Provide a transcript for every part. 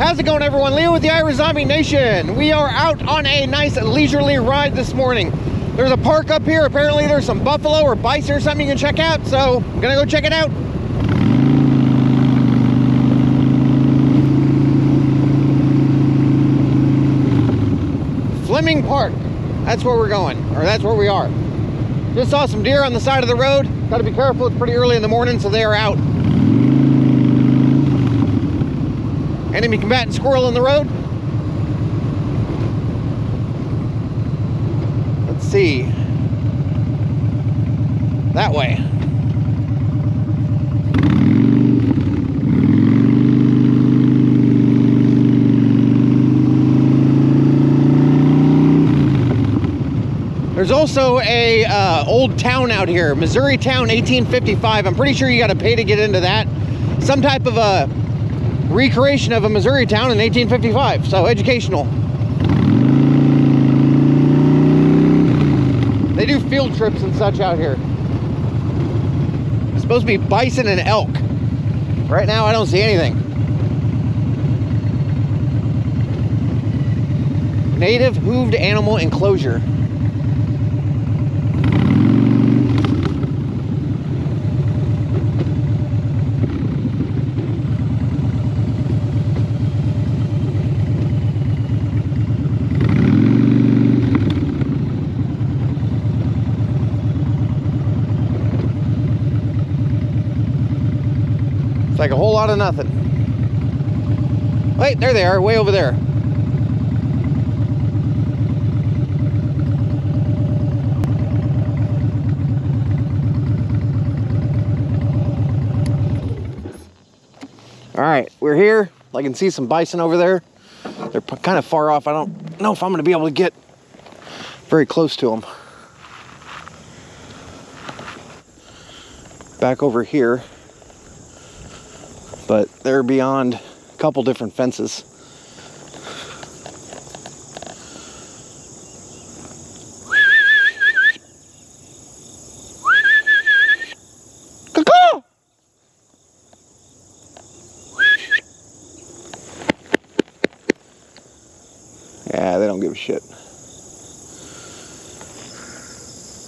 how's it going everyone? Leo with the Irish Zombie Nation. We are out on a nice leisurely ride this morning. There's a park up here. Apparently there's some buffalo or bison or something you can check out. So I'm gonna go check it out. Fleming Park. That's where we're going, or that's where we are. Just saw some deer on the side of the road. Got to be careful. It's pretty early in the morning, so they are out. Enemy combatant squirrel in the road. Let's see. That way. There's also a uh, old town out here, Missouri Town 1855. I'm pretty sure you got to pay to get into that. Some type of a recreation of a Missouri town in 1855. So educational. They do field trips and such out here. It's supposed to be bison and elk. Right now, I don't see anything. Native hooved animal enclosure. Lot of nothing. Wait, there they are, way over there. All right, we're here. I can see some bison over there. They're kind of far off. I don't know if I'm going to be able to get very close to them. Back over here but they're beyond a couple different fences. Yeah, they don't give a shit.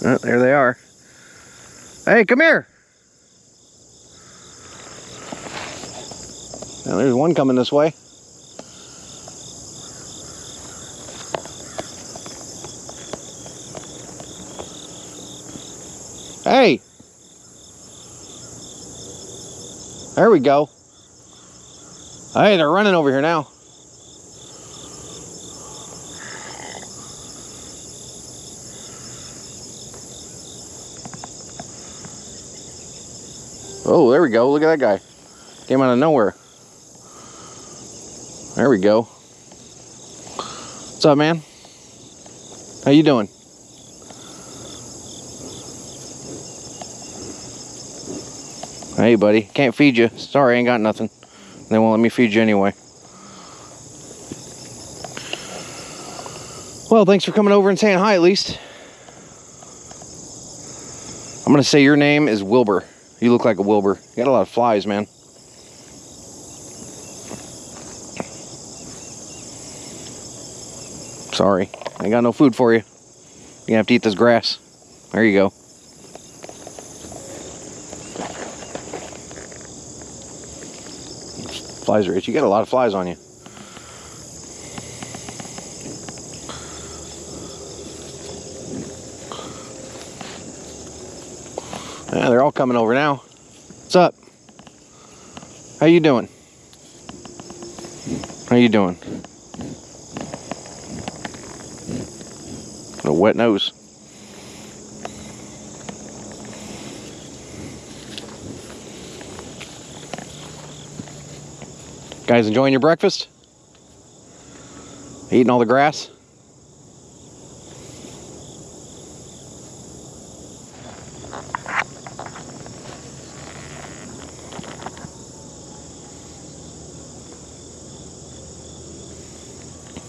Oh, there they are. Hey, come here. There's one coming this way. Hey! There we go. Hey, they're running over here now. Oh, there we go. Look at that guy. Came out of nowhere. There we go. What's up, man? How you doing? Hey, buddy. Can't feed you. Sorry, I ain't got nothing. They won't let me feed you anyway. Well, thanks for coming over and saying hi at least. I'm going to say your name is Wilbur. You look like a Wilbur. You got a lot of flies, man. Sorry, I got no food for you. You're gonna have to eat this grass. There you go. Flies are itchy. You got a lot of flies on you. Yeah, they're all coming over now. What's up? How you doing? How you doing? A wet nose. Guys enjoying your breakfast? Eating all the grass?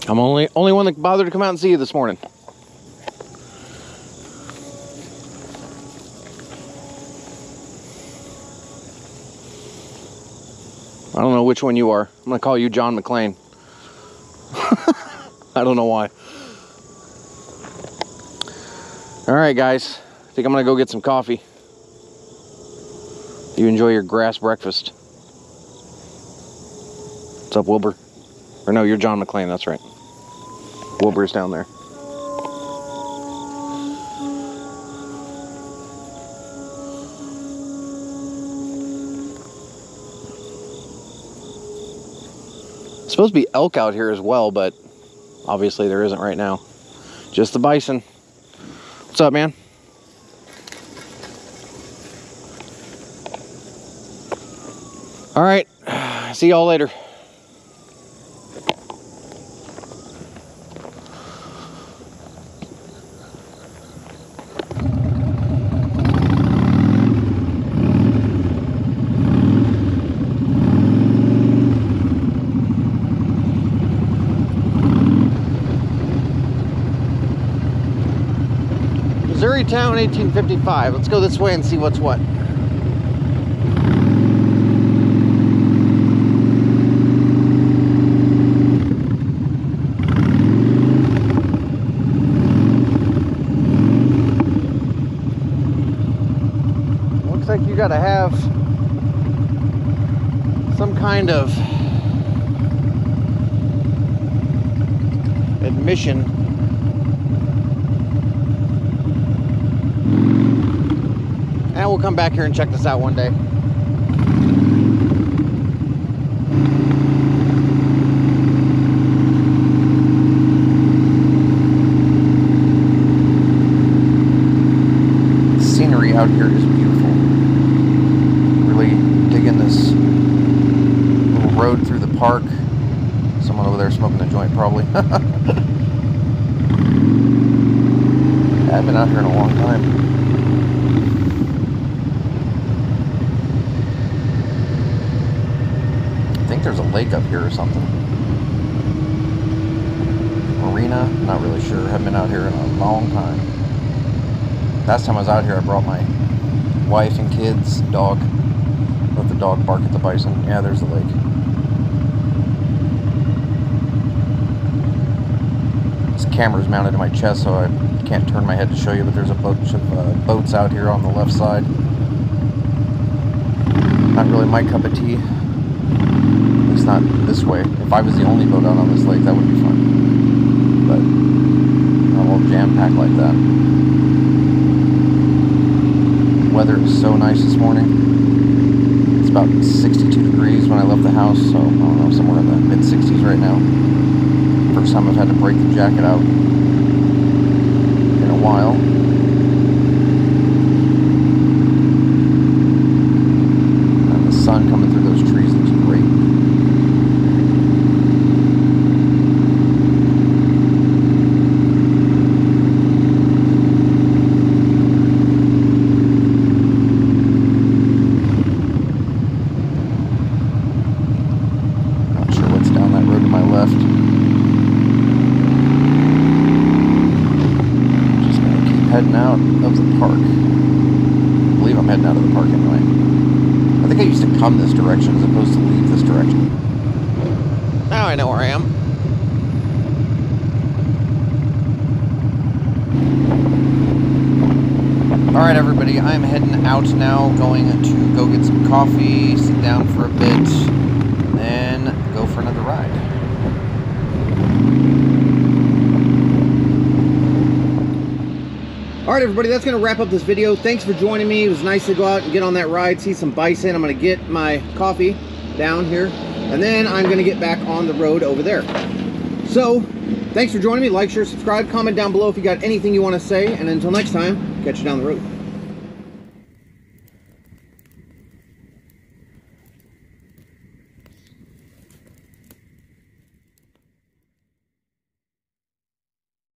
I'm only only one that bothered to come out and see you this morning. I don't know which one you are. I'm gonna call you John McClane. I don't know why. All right, guys. I think I'm gonna go get some coffee. You enjoy your grass breakfast. What's up, Wilbur? Or no, you're John McClane. That's right. Wilbur's down there. supposed to be elk out here as well, but obviously there isn't right now. Just the bison. What's up, man? All right. See y'all later. Town 1855. Let's go this way and see what's what. Looks like you gotta have some kind of admission we'll come back here and check this out one day. Scenery out here is beautiful. Really digging this little road through the park. Someone over there smoking a joint, probably. I've been out here in a long time. I think there's a lake up here or something. Marina? Not really sure. Haven't been out here in a long time. Last time I was out here, I brought my wife and kids, dog. Let the dog bark at the bison. Yeah, there's the lake. This camera's mounted to my chest, so I can't turn my head to show you, but there's a bunch of uh, boats out here on the left side. Not really my cup of tea. Not this way. If I was the only boat out on this lake, that would be fun. But not all jam-packed like that. Weather is so nice this morning. It's about 62 degrees when I left the house, so I don't know, somewhere in the mid-60s right now. First time I've had to break the jacket out in a while. And the sun coming through those trees looks great. Not sure what's down that road to my left. Just gonna keep heading out of the park. I believe I'm heading out of the park anyway. I think I used to come this direction as opposed to leave this direction. Now I know where I am. All right, everybody, I'm heading out now, going to go get some coffee, sit down for a bit, and then go for another ride. All right, everybody, that's going to wrap up this video. Thanks for joining me. It was nice to go out and get on that ride, see some bison. I'm going to get my coffee down here, and then I'm going to get back on the road over there. So, thanks for joining me. Like, share, subscribe, comment down below if you got anything you want to say, and until next time, catch you down the road.